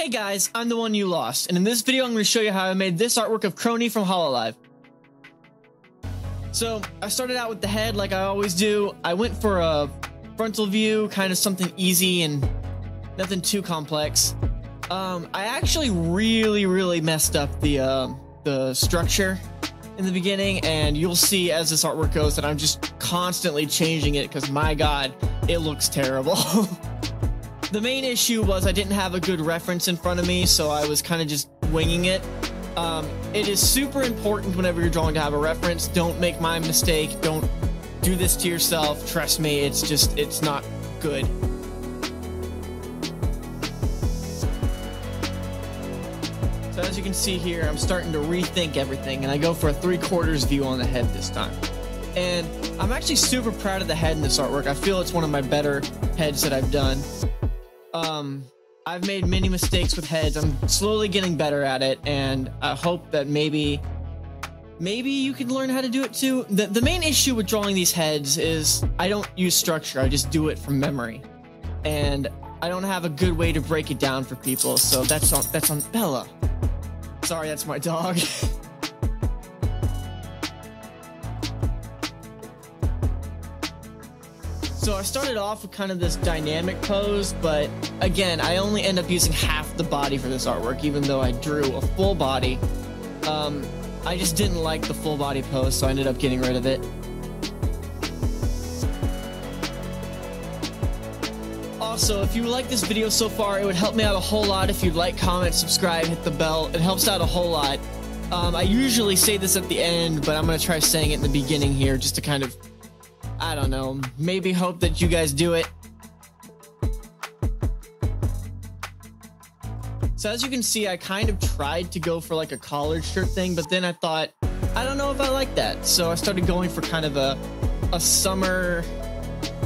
Hey guys, I'm the one you lost, and in this video I'm going to show you how I made this artwork of Kronii from Hololive. So, I started out with the head like I always do. I went for a frontal view, kind of something easy and nothing too complex. Um, I actually really, really messed up the, uh, the structure in the beginning, and you'll see as this artwork goes that I'm just constantly changing it because my god, it looks terrible. the main issue was I didn't have a good reference in front of me, so I was kind of just winging it. Um, it is super important whenever you're drawing to have a reference. Don't make my mistake. Don't do this to yourself. Trust me, it's just, it's not good. So as you can see here, I'm starting to rethink everything, and I go for a three quarters view on the head this time. And I'm actually super proud of the head in this artwork. I feel it's one of my better heads that I've done. Um, I've made many mistakes with heads. I'm slowly getting better at it, and I hope that maybe, maybe you can learn how to do it too. The, the main issue with drawing these heads is I don't use structure. I just do it from memory, and I don't have a good way to break it down for people. So that's on that's on Bella. Sorry, that's my dog. So I started off with kind of this dynamic pose, but again, I only end up using half the body for this artwork, even though I drew a full body. Um, I just didn't like the full body pose, so I ended up getting rid of it. Also, if you like this video so far, it would help me out a whole lot if you'd like, comment, subscribe, hit the bell. It helps out a whole lot. Um, I usually say this at the end, but I'm going to try saying it in the beginning here just to kind of I don't know, maybe hope that you guys do it. So as you can see, I kind of tried to go for like a collared shirt thing, but then I thought, I don't know if I like that. So I started going for kind of a, a summer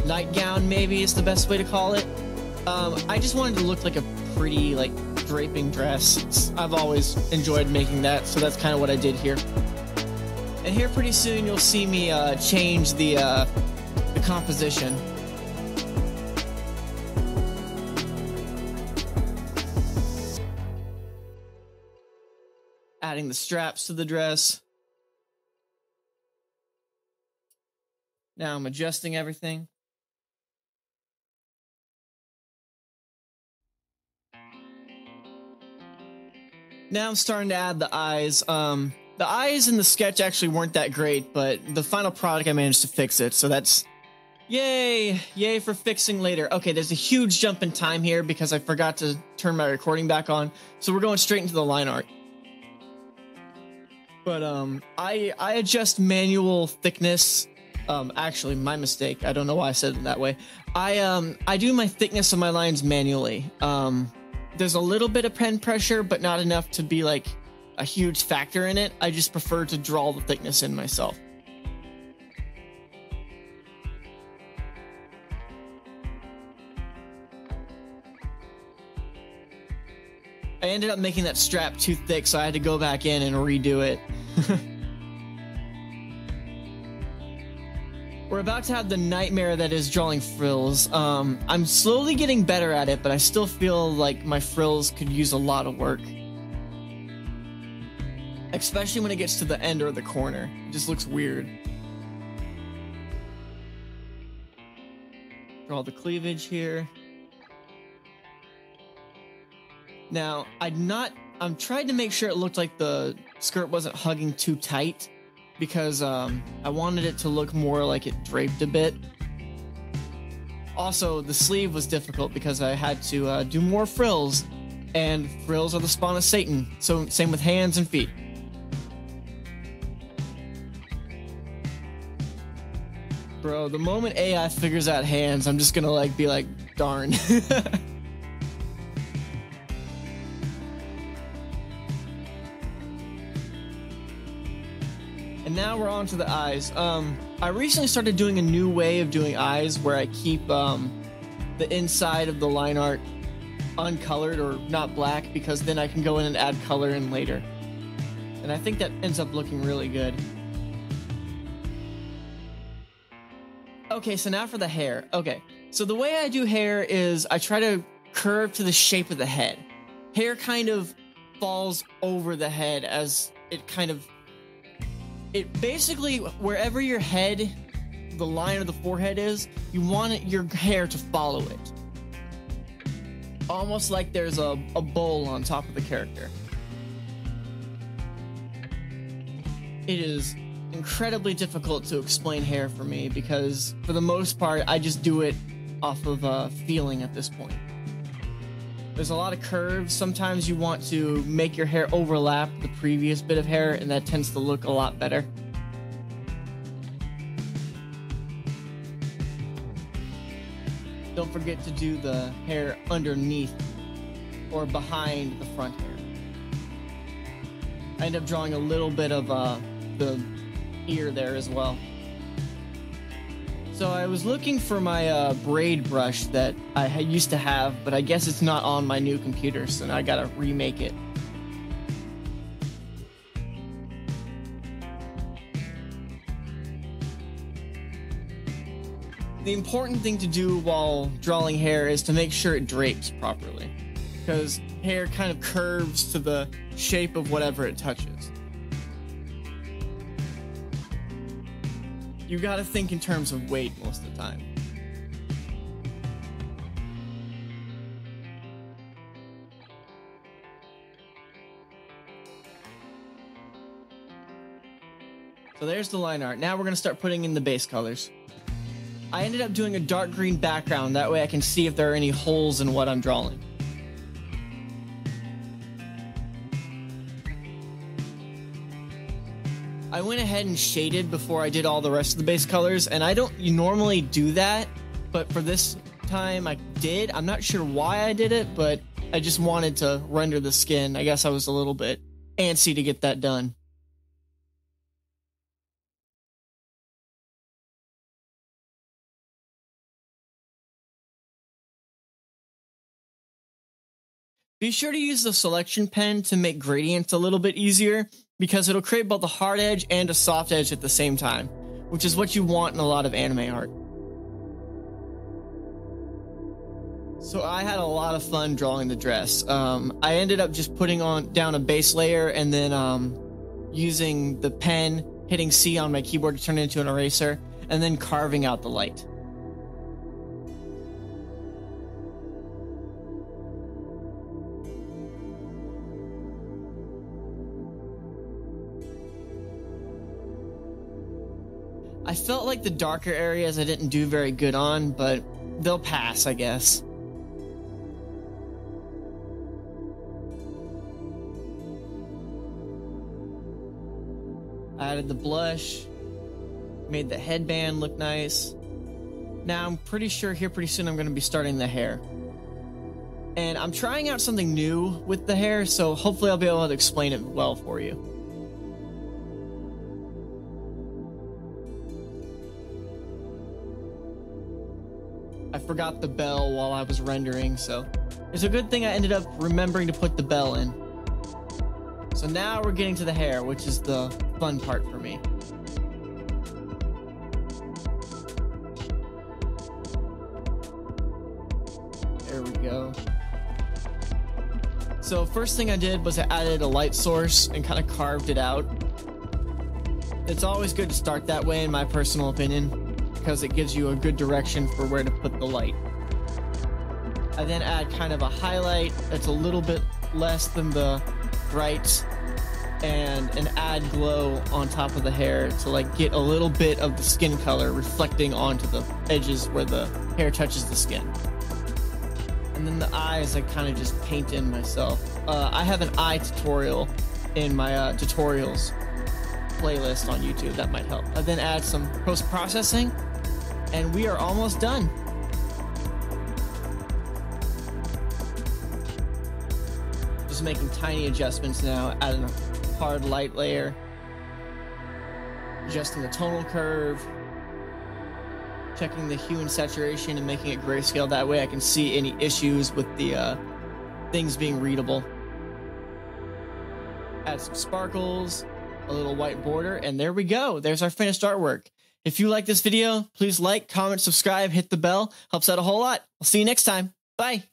nightgown, maybe is the best way to call it. Um, I just wanted to look like a pretty like draping dress. I've always enjoyed making that, so that's kind of what I did here. And here pretty soon you'll see me uh, change the, uh, the composition. Adding the straps to the dress. Now I'm adjusting everything. Now I'm starting to add the eyes. Um, the eyes in the sketch actually weren't that great, but the final product I managed to fix it, so that's yay, yay for fixing later. Okay, there's a huge jump in time here because I forgot to turn my recording back on, so we're going straight into the line art. But um, I I adjust manual thickness. Um, actually, my mistake. I don't know why I said it that way. I um I do my thickness of my lines manually. Um, there's a little bit of pen pressure, but not enough to be like a huge factor in it. I just prefer to draw the thickness in myself. I ended up making that strap too thick, so I had to go back in and redo it. We're about to have the nightmare that is drawing frills. Um, I'm slowly getting better at it, but I still feel like my frills could use a lot of work. Especially when it gets to the end or the corner. It just looks weird. Draw the cleavage here. Now, I'm not... I'm trying to make sure it looked like the skirt wasn't hugging too tight because um, I wanted it to look more like it draped a bit. Also, the sleeve was difficult because I had to uh, do more frills, and frills are the spawn of Satan. So same with hands and feet. Bro, the moment AI figures out hands, I'm just gonna like be like, darn. now we're on to the eyes. Um, I recently started doing a new way of doing eyes where I keep um, the inside of the line art uncolored or not black because then I can go in and add color in later. And I think that ends up looking really good. Okay, so now for the hair. Okay, so the way I do hair is I try to curve to the shape of the head. hair kind of falls over the head as it kind of it basically wherever your head the line of the forehead is you want it, your hair to follow it almost like there's a, a bowl on top of the character it is incredibly difficult to explain hair for me because for the most part I just do it off of uh, feeling at this point. There's a lot of curves. Sometimes you want to make your hair overlap the previous bit of hair and that tends to look a lot better. Don't forget to do the hair underneath or behind the front hair. I end up drawing a little bit of uh, the ear there as well. So I was looking for my uh, braid brush that I used to have, but I guess it's not on my new computer, so now I gotta remake it. The important thing to do while drawing hair is to make sure it drapes properly, because hair kind of curves to the shape of whatever it touches. You got to think in terms of weight most of the time. So there's the line art. Now we're going to start putting in the base colors. I ended up doing a dark green background. That way I can see if there are any holes in what I'm drawing. Went ahead and shaded before I did all the rest of the base colors, and I don't normally do that, but for this time I did. I'm not sure why I did it, but I just wanted to render the skin. I guess I was a little bit antsy to get that done. Be sure to use the selection pen to make gradients a little bit easier because it'll create both a hard edge and a soft edge at the same time, which is what you want in a lot of anime art. So I had a lot of fun drawing the dress. Um, I ended up just putting on down a base layer and then um, using the pen, hitting C on my keyboard to turn it into an eraser, and then carving out the light. I felt like the darker areas I didn't do very good on, but they'll pass, I guess. I added the blush, made the headband look nice. Now I'm pretty sure here pretty soon I'm going to be starting the hair. And I'm trying out something new with the hair, so hopefully I'll be able to explain it well for you. I forgot the bell while I was rendering, so it's a good thing I ended up remembering to put the bell in. So now we're getting to the hair, which is the fun part for me. There we go. So first thing I did was I added a light source and kind of carved it out. It's always good to start that way in my personal opinion because it gives you a good direction for where to put the light. I then add kind of a highlight that's a little bit less than the bright and an add glow on top of the hair to like get a little bit of the skin color reflecting onto the edges where the hair touches the skin. And then the eyes I kind of just paint in myself. Uh, I have an eye tutorial in my uh, tutorials playlist on YouTube that might help. I then add some post processing and we are almost done. Just making tiny adjustments now, adding a hard light layer, adjusting the tonal curve, checking the hue and saturation and making it grayscale. That way I can see any issues with the uh, things being readable. Add some sparkles, a little white border, and there we go. There's our finished artwork. If you like this video, please like, comment, subscribe, hit the bell. Helps out a whole lot. I'll see you next time. Bye.